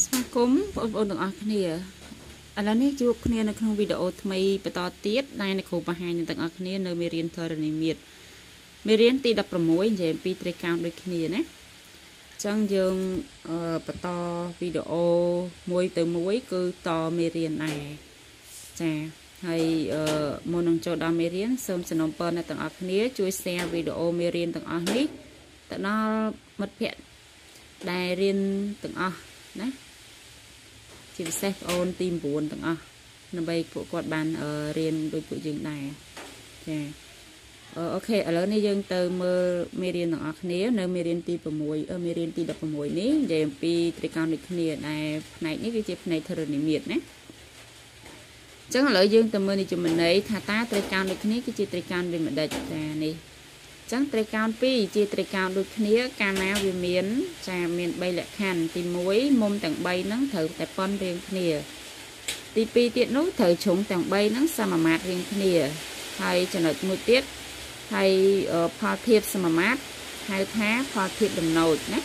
ស្វាគមន៍បងប្អូនទាំងអស់គ្នាឥឡូវនេះជួបគ្នានៅក្នុងវីដេអូថ្មីបន្តទៀតដែលអ្នកគ្រូបង្ហាញទាំងអស់គ្នានៅមេរៀនធរណីមាត្រមេរៀនទី16និយាយអំពីត្រីកោណដូចគ្នាណាអញ្ចឹងយើងបន្តវីដេអូមួយទៅមួយគឺតមេរៀនដែរចាហើយមុននឹងចូលដល់មេរៀនសូមសំណូមពរអ្នកទាំងអស់គ្នា ជួយ share វីដេអូមេរៀនទាំងអស់នេះទៅដល់មិត្តភ័ក្តិដែលរៀនទាំងអស់ ណាជាពិសេសបងអូនទី9ទាំងអស់ដើម្បីពួកគាត់បានរៀនដូចពួកយើងដែរចាអូខេឥឡូវនេះយើងទៅមើលមេរៀនទាំងអស់គ្នា នៅមេរៀនទី6មេរៀនទី16នេះនិយាយអំពីត្រីកោណដូចគ្នាដែលផ្នែកនេះគឺជាផ្នែកធរណីមាត្រណាចឹងឥឡូវយើងទៅមើលនិយមន័យថាតើត្រីកោណដូចគ្នាគឺជាត្រីកោណវាមិនដេចចានេះ ចឹងត្រីកោណ2ជាត្រីកោណដូចគ្នា កាលណាវាមាន ចាមាន3លក្ខខណ្ឌទី1មុំទាំង3ហ្នឹងត្រូវតែប៉ុនរៀងគ្នា ទី2ទៀតនោះត្រូវជ្រុងទាំង3ហ្នឹងសមមាត្ររៀងគ្នា ហើយចំណុចមួយទៀតហើយផលធៀបសមមាត្រហៅថាផលធៀបដំណូចណា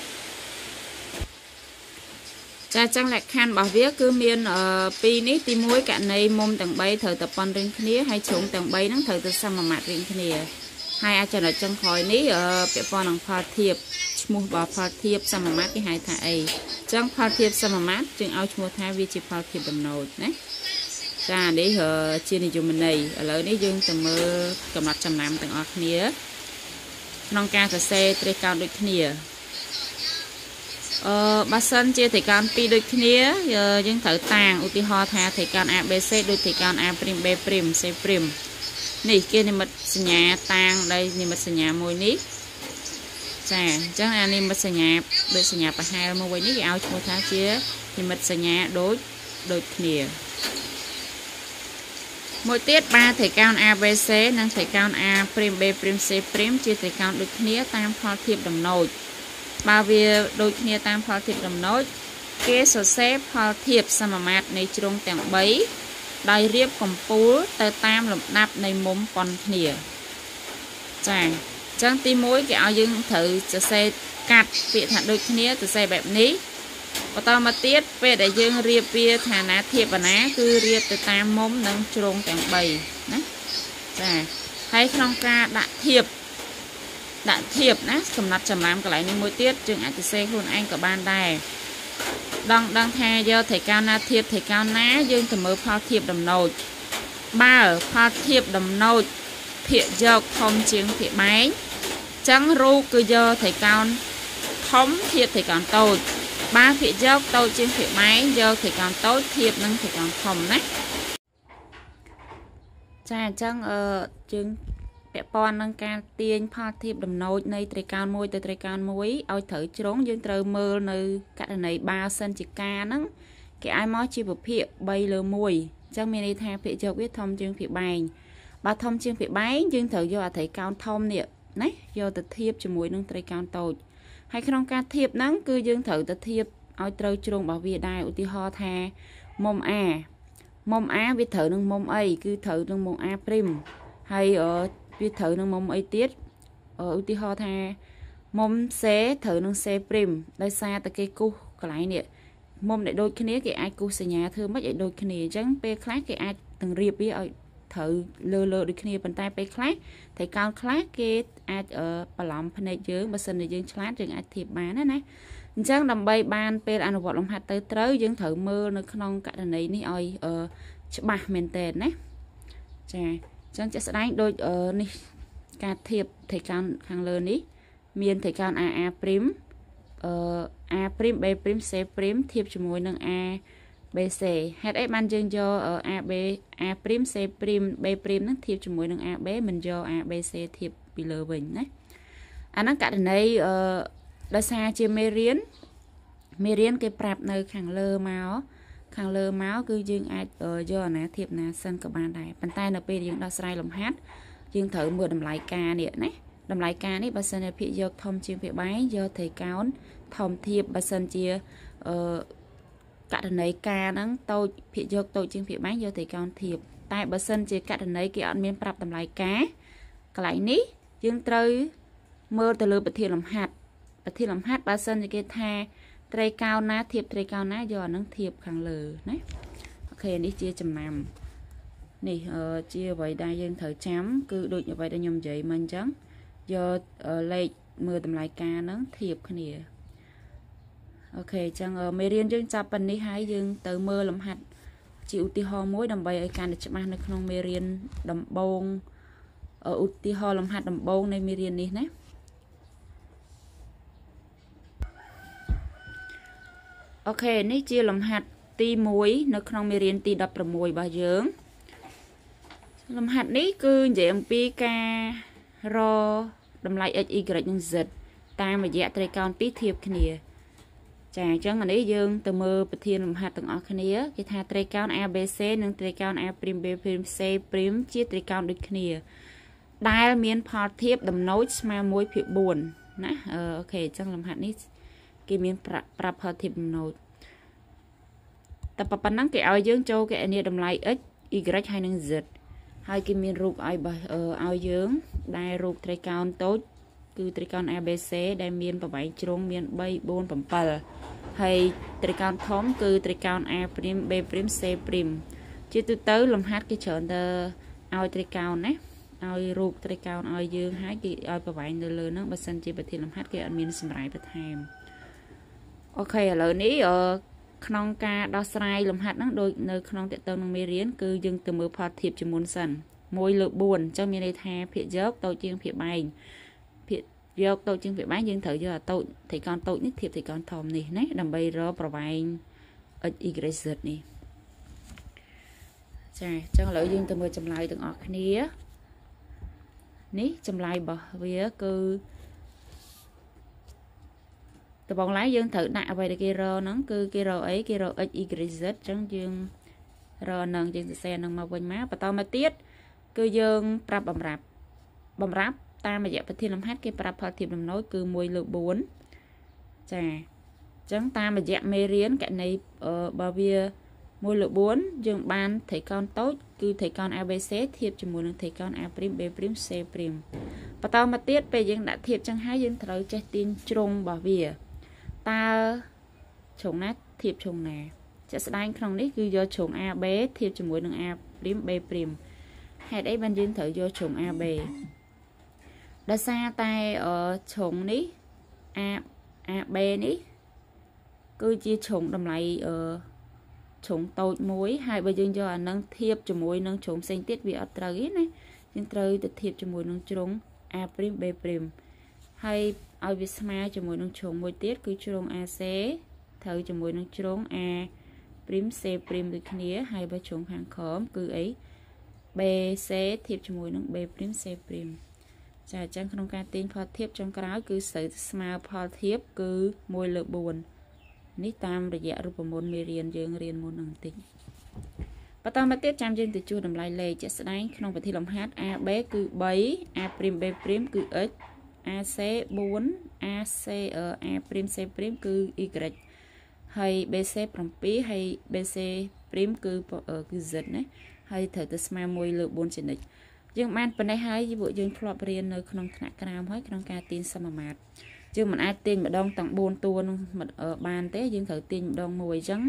ចាចឹងលក្ខខណ្ឌរបស់វា គឺមានពីរនេះទី1ករណីមុំទាំង3ត្រូវតែប៉ុនរៀងគ្នាហើយជ្រុងទាំង3ហ្នឹងត្រូវតែសមមាត្ររៀងគ្នា ហើយអាចចំណុចចុងក្រោយនេះពាក់ព័ន្ធនឹងផលធៀបឈ្មោះរបស់ផលធៀបសមមាត្រគេហៅថាអីអញ្ចឹងផលធៀបសមមាត្រយើងឲ្យឈ្មោះថាវាជាផលធៀបដំណូចណាចានេះជានិយមន័យឥឡូវនេះយើងទៅមើលកំណត់ចំណាំទាំងអស់គ្នាក្នុងការសរសេរត្រីកោណដូចគ្នាអឺបើសិនជាត្រីកោណ2ដូចគ្នាយើងត្រូវតាំងឧទាហរណ៍ថាត្រីកោណ ABC ដូចត្រីកោណ A' B' C' នេះគេនិមិត្តសញ្ញាតាងដោយនិមិត្តសញ្ញាមួយនេះចាអញ្ចឹងអានិមិត្តសញ្ញាដូចសញ្ញាប្រហែលមួយនេះគេឲ្យឈ្មោះថាជានិមិត្តសញ្ញាដូចដូចគ្នា មួយទៀតបាត្រីកោណ ABC និងត្រីកោណ A' B' C' ជាត្រីកោណដូចគ្នាតាមផលធៀបដំណូចបើវាដូចគ្នាតាមផលធៀបដំណូចគេសរសេរផលធៀបសមាមាត្រនៃជ្រុងទាំង3 ដោយរៀបកំពូលទៅតាមលំដាប់នៃមុំប៉ុនគ្នាចាអញ្ចឹងទី1គេឲ្យយើងត្រូវសរសេរកាត់ពាក្យថាដូចគ្នាសរសេរបែបនេះបន្តមកទៀតពេលដែលយើងរៀបវាឋានាធៀបណា គឺរៀបទៅតាមមុំនិងជ្រុងទាំង3ណាចាហើយក្នុងការដាក់ធៀបដាក់ធៀបណា សំណាប់ចំណាំកន្លែងនេះមួយទៀតយើងអាចសរសេរខ្លួនឯងក៏បានដែរ ដឹងដឹងថាយកត្រីកោណណាធៀបត្រីកោណណាយើងទៅមើលផលធៀបដំណូចបើផលធៀបដំណូចភាកយកធំជាងភាកបែងចឹងរូបគឺយកត្រីកោណធំធៀបត្រីកោណតូចបើភាកយកតូចជាងភាកបែងយកត្រីកោណតូចធៀបនឹងត្រីកោណធំណាចាអញ្ចឹងអឺយើង ពាក់ព័ន្ធនឹងការទាញផលធៀបដំណូចនៃត្រីកោណមួយទៅត្រីកោណមួយឲ្យត្រូវជ្រុងយើងត្រូវមើលនៅករណីបាសិនជាការហ្នឹងគេឲ្យមកជាប្រភេទ3លើ1អញ្ចឹងមានន័យថាភាគយកវាធំជាងភាគបែងបើធំជាងភាគបែងយើងត្រូវយកអាត្រីកោណធំនេះណាយកទៅធៀបជាមួយនឹងត្រីកោណតូចហើយក្នុងការធៀបហ្នឹងគឺយើងត្រូវទៅធៀបឲ្យត្រូវជ្រុងរបស់វាដែរឧទាហរណ៍ថាមុំ A មុំ A វាត្រូវនឹងមុំអីគឺត្រូវនឹងមុំ A' ហើយ វាត្រូវនឹងមុំអីទៀតឧទាហរណ៍ថាមុំសេត្រូវនឹងសេព្រីមដោយសារតែគេគូសកន្លែងនេះមុំដែលដូចគ្នាគេអាចគូសសញ្ញាធ្វើម៉េចឲ្យដូចគ្នាអញ្ចឹងពេលខ្លះគេអាចទាំងរៀបវាឲ្យត្រូវលើលើដូចគ្នាប៉ុន្តែពេលខ្លះតែកោនខ្លះគេអាចបន្លំភ្នែកយើងបើសិនជាយើងឆ្លាតយើងអាចធៀបបានណាណាអញ្ចឹងដើម្បីបានពេលអនុវត្តលំហាត់ទៅត្រូវយើងត្រូវមើលនៅក្នុងករណីនេះឲ្យច្បាស់មែនតើណាចា ចឹងជាក់ស្ដែងដូចនេះការធៀបត្រីកោណខាងលើនេះ មានត្រីកោណ AA' អឺ A' B' C' ធៀបជាមួយនឹង A BC ហេតុអីបានយើងយក AB A' C' B' ហ្នឹងធៀបជាមួយនឹង AB មិនយក ABC ធៀបពីលើវិញណាអាហ្នឹងករណីអឺដោយសារជាមេរៀនមេរៀនគេប្រាប់នៅខាងលើមក ខាងលើមកគឺយើងអាចយកអាណាធៀបណាសិនក៏បានដែរប៉ុន្តែនៅពេលយើងដោះស្រាយលំហាត់យើងត្រូវមើលតម្លៃការនេះណាតម្លៃការនេះបើសិនជាភាគយកធំជាងភាគបែងយកត្រីកោណធំធៀបបើសិនជាអឺករណីការហ្នឹងតូចភាគយកតូចជាងភាគបែងយកត្រីកោណធៀបតែបើសិនជាករណីគេអត់មានប្រាប់តម្លៃការកន្លែងនេះយើងត្រូវមើលទៅលើប្រធានលំហាត់ប្រធានលំហាត់បើសិនជាគេថា ត្រីកោណណាធៀបត្រីកោណណាយកអានឹងធៀបខាងលើណាអូខេនេះជាចំណាំនេះជាអ្វីដែលយើងត្រូវចាំ គឺដូចអ្វីដែលខ្ញុំនិយាយមិញអញ្ចឹងយកលេខមើលតម្លៃការហ្នឹងធៀបគ្នាអូខេអញ្ចឹងមេរៀនយើងចាប់ប៉ុណ្នេះហើយយើងទៅមើលលំហាត់ជាឧទាហរណ៍មួយដើម្បីឲ្យកាន់តែច្បាស់នៅក្នុងមេរៀនដំបូងឧទាហរណ៍លំហាត់ដំបូងនៃមេរៀននេះណា អូខេនេះជាលំហាត់ទី1នៅក្នុងមេរៀនទី16របស់យើង លំហាត់នេះគឺនិយាយអំពីការរតម្លៃ x y និង z តាមរយៈត្រីកោណ2ធៀបគ្នា ចាអញ្ចឹងអានេះយើងទៅមើលប្រធានលំហាត់ទាំងអស់គ្នាគេថាត្រីកោណ ABC និងត្រីកោណ A'B' C' ជាត្រីកោណដូចគ្នា ដែលមានផលធៀបដំណូចស្មើ1ភាគ4ណាអូខេអញ្ចឹងលំហាត់នេះ គេមានប្រាប់ផលធៀបដំណូចតែប៉ុណ្ណឹងគេឲ្យយើងចូលគេអានេះតម្លៃ x y ហើយនិង z ហើយគេមានរូបឲ្យឲ្យយើងដែលរូបត្រីកោណតូចគឺត្រីកោណ ABC ដែលមានប្រវែងជ្រុងមាន3 4 7ហើយត្រីកោណធំ គឺត្រីកោណ A' B' C' ជាទូទៅ លំហាត់គេច្រើនទៅឲ្យត្រីកោណណាឲ្យរូបត្រីកោណឲ្យយើងហើយគេឲ្យប្រវែងនៅលើហ្នឹងបើសិនជាប្រធានលំហាត់គេអត់មានសម្រាយបន្ថែម អូខេឥឡូវនេះអឺក្នុងការដោះស្រាយលំហាត់ហ្នឹងដូចនៅក្នុងតកតងនឹងមេរៀនគឺយើងទៅមើលផលធៀបជាមុនសិន1លើ4អញ្ចឹងមានន័យថាភាគយកតូចជាងភាគបែងភាគយកតូចជាងភាគបែងយើងត្រូវយកអាតូចថៃកោណតូចនេះធៀបថៃកោណធំនេះណាដើម្បីរកប្រវែង x y z នេះចាអញ្ចឹងឥឡូវយើងទៅមើលចម្លើយទាំងអស់គ្នានេះចម្លើយរបស់វាគឺ ដបងឡាយយើងត្រូវដាក់អ្វីដែលគេរហ្នឹងគឺគេរអីគេរ x y z អញ្ចឹងយើងរនឹងយើងសរសេរនឹងមកវិញមកបន្តមកទៀតគឺយើងប្រាប់បំរាប់បំរាប់តាមរយៈប្រធានលំហាត់គេប្រាប់ផលធៀបដំណូចគឺ1លើ4ចាអញ្ចឹងតាមរយៈមេរៀនកណីបើវា1លើ4យើងបានត្រីកោណតូចគឺត្រីកោណ ABC ធៀបជាមួយនឹងត្រីកោណ A' B' C' បន្តមកទៀតពេលយើងដាក់ធៀបចឹងហើយយើងត្រូវចេះទាញជ្រុងរបស់វា តើជ្រុងណាធៀបជ្រុងណាជាក់ស្ដែងក្នុងនេះគឺយកជ្រុង AB ធៀបជាមួយនឹង A' B' ហេតុអីបានយើងត្រូវយកជ្រុង AB ដោយសារតែជ្រុងនេះ A AB នេះ គឺជាជ្រុងតម្លៃអឺជ្រុងតូចមួយហើយបើយើងយកអានឹងធៀបជាមួយនឹងជ្រុងផ្សេងទៀតវាអត់ត្រូវទេណាយើងត្រូវទៅធៀបជាមួយនឹងជ្រុង A' B' ហើយ ឲ្យវាស្មើជាមួយនឹងជ្រុងមួយទៀតគឺជ្រុង AC ត្រូវជាមួយនឹងជ្រុង A' C' ដូចគ្នាហើយបើជ្រុងខាងក្រោមគឺអី BC ធៀបជាមួយនឹង B' C' ចាអញ្ចឹងក្នុងការទាញផលធៀបចុងក្រោយគឺស្រូវស្មើផលធៀបគឺ1លើ4នេះតាមរយៈរូបមន្តមេរៀនយើងរៀនមុននឹងបន្តិចបន្តមកទៀតចាំយើងទៅជួសតម្លៃលេខជាក់ស្ដែងក្នុងវិធីលំហាត់ AB គឺ3 A' B' គឺ x AC 4 AC A' C' គឺ y ហើយ BC 7ហើយ BC' គឺគឺ z ណាហើយត្រូវទៅស្មើ1លើ4ជានិច្ចយើងបានប៉ុណ្ណេះហើយពួកយើងធ្លាប់រៀននៅក្នុងថ្នាក់ក្រោមហើយក្នុងការទាញសមាមាត្រយើងមិនអាចទាញម្ដងទាំង4តួនោះបានទេយើងត្រូវទាញម្ដងមួយអញ្ចឹង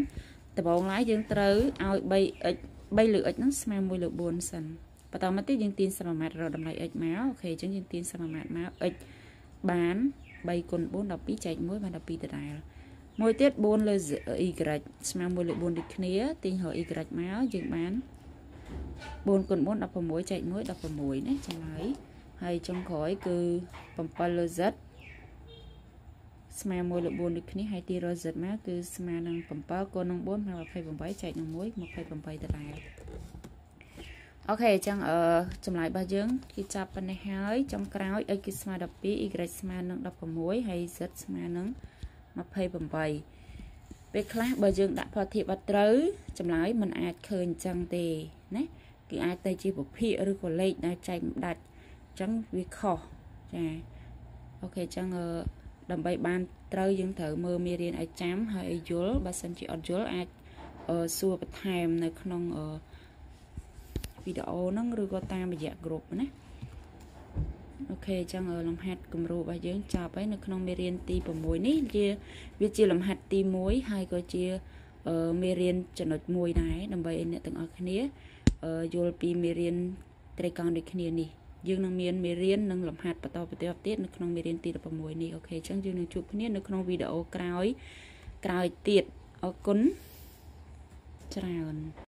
ដំបូងឡើយយើងត្រូវឲ្យ 3x 3លើ x ហ្នឹងស្មើ1លើ4សិន បន្តមកទៀតយើងទាញសមាមាត្ររកតម្លៃ x មកអូខេអញ្ចឹងយើងទាញសមាមាត្រមក x បាន3គុណ4 12ចែក1បាន12ដដែលមួយទៀត4លើ y ស្មើ1លើ4ដូចគ្នាទាញរក y មកយើងបាន4គុណ4 16ចែក1 16ណាចម្លើយហើយចុងក្រោយគឺ7លើ z ស្មើ1លើ4ដូចគ្នាហើយទីរ z មកគឺស្មើនឹង7គុណនឹង4មក28ចែកនឹង1 28ដដែល អូខេអញ្ចឹងអឺចម្លើយរបស់យើងគឺចាប់ប៉ុណ្ណេះហើយចុងក្រោយ x គឺស្មើ12 y ស្មើនឹង16ហើយ z ស្មើនឹង28ពេលខ្លះបើយើងដាក់ផលធៀបអត់ត្រូវចម្លើយมันអាចឃើញអញ្ចឹងទេណាគឺអាចទៅជាពភាគឬក៏លេខដែលចែកមិនដាច់អញ្ចឹងវាខុសចាអូខេអញ្ចឹងដើម្បីបានត្រូវយើងត្រូវមើលមេរៀនឲ្យចាំហើយឲ្យយល់បើសិនជាអត់យល់អាចសួរបន្ថែមនៅក្នុង វីដេអូហ្នឹងឬក៏តាមរយៈ group ណាអូខេអញ្ចឹងលំហាត់គំរូរបស់យើងចប់ហើយនៅក្នុងមេរៀនទី6នេះជាវាជាលំហាត់ទី1ហើយក៏ជាមេរៀនចំណុចមួយដែរដើម្បីឲ្យអ្នកទាំងអស់គ្នាយល់ពីមេរៀនត្រីកោណដូចគ្នានេះយើងនឹងមានមេរៀននិងលំហាត់បន្តបន្តទៀតនៅក្នុងមេរៀនទី16នេះអូខេអញ្ចឹងយើងនឹងជួបគ្នានៅក្នុងវីដេអូក្រោយក្រោយទៀតអរគុណច្រើន